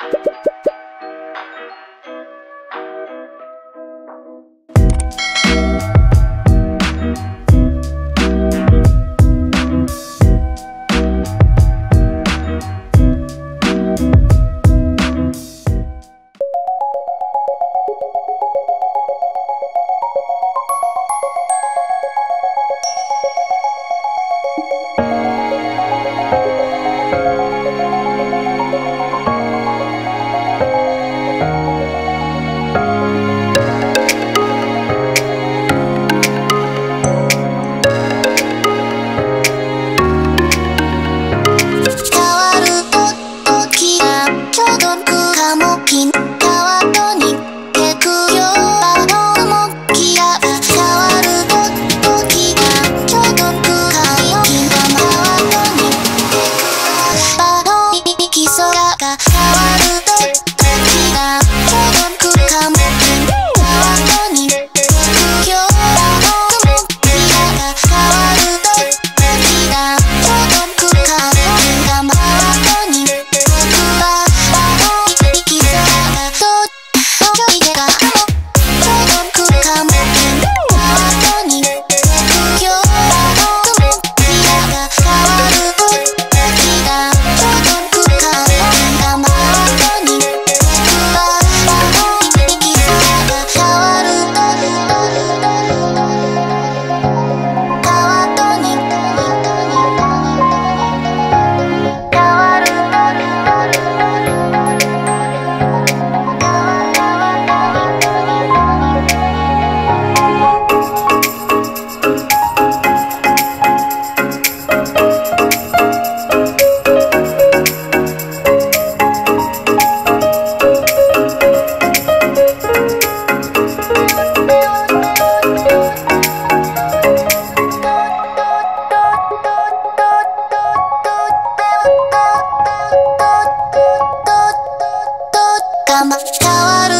Thank you 仲間変わる